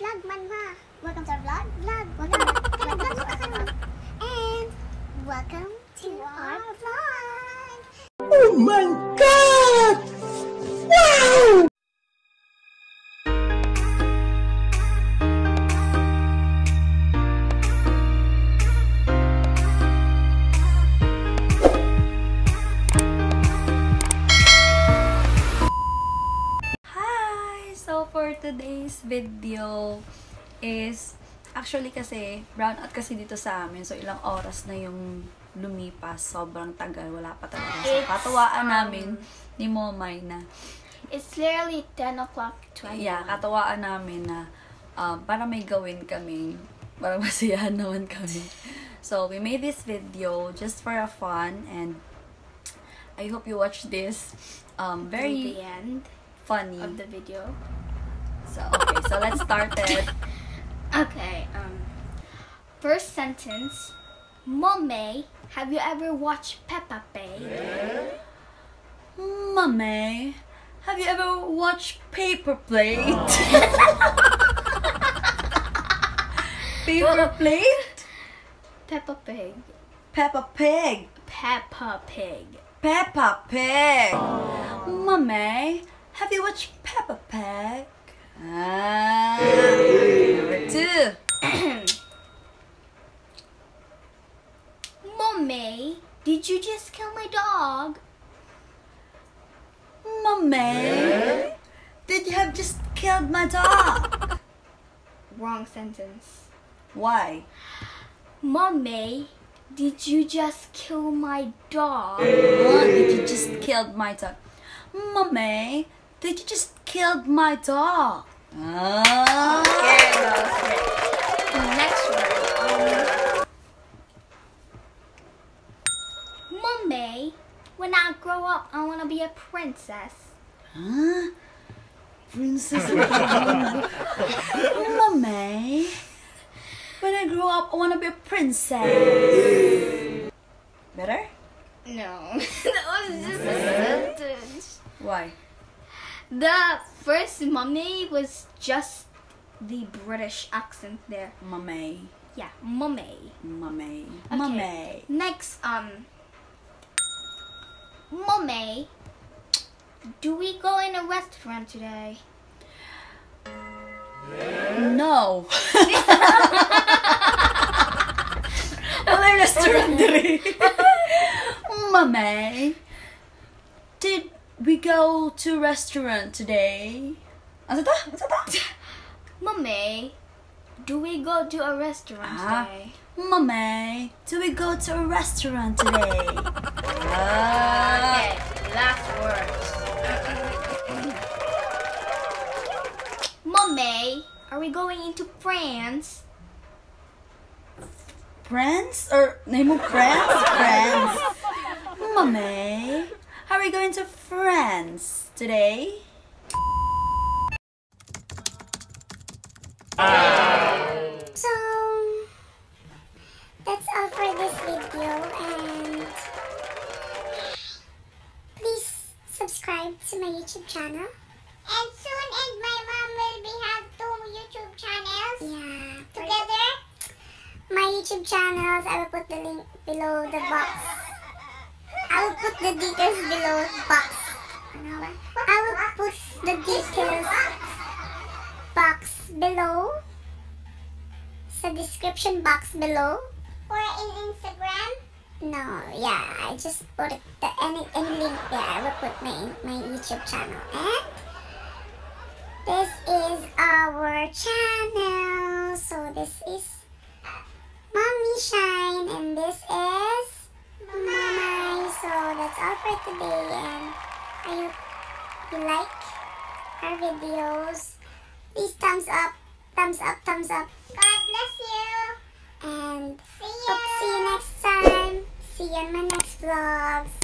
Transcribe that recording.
Vlog man ha. Welcome to our vlog. Vlog. Welcome. vlog, vlog, vlog, And welcome to our vlog. Oh my today's video is, actually kasi, brown out kasi dito sa amin. So, ilang oras na yung lumipas. Sobrang tagal. Wala pa talaga. So, katuwaan um, namin ni Momay na, It's literally 10 o'clock 21. yeah, katuwaan namin na, um, para may gawin kami, para masiyahan naman kami. So, we made this video just for a fun and I hope you watch this. Um, Very very the end funny. of the video. So, okay, so let's start it. Okay, um, first sentence. Mommy, have you ever watched Peppa Pig? Mommy, have you ever watched Paper Plate? Paper Plate? Peppa Pig. Peppa Pig. Peppa Pig. Peppa Pig. Mommy, have you watched Peppa Pig? Ah. Number two. Mommy, did you just kill my dog? Mommy, did you have just killed my dog? Wrong sentence. Why? Mommy, did you just kill my dog? Oh, did you just killed my dog? Mommy, did you just killed my dog? Ah. Next one. Mommy, when I grow up, I want to be a princess. Huh? Princess Mommy, when I grow up, I want to be a princess. Better? No, that was just a sentence. Why? The first mummy was just the British accent there. Mommy, Yeah, mummy. mommy, Okay. mommy. Next, um, mummy, do we go in a restaurant today? No. Wala restaurant diri. Mommy, did we go to restaurant today? Ano ta? Ano ta? Mummy, do we go to a restaurant Ah. today? Mommy, do we go to a restaurant today? Ah. Okay, last words. Mummy, are we going into France? France? Or name of France? Friends. Mommy, are we going to France today? So, that's all for this video and please subscribe to my YouTube channel. And soon, and my mom will be have two YouTube channels Yeah. together. My YouTube channels, I will put the link below the box. I will put the details below the box. I will put the details box below. Sa description box below. Or in Instagram. No, yeah, I just put it the any any link there. I will put my my YouTube channel. And this is our channel. So this is Mommy Shine videos. Please thumbs up, thumbs up, thumbs up. God bless you. And See hope see you next time. See you in my next vlogs.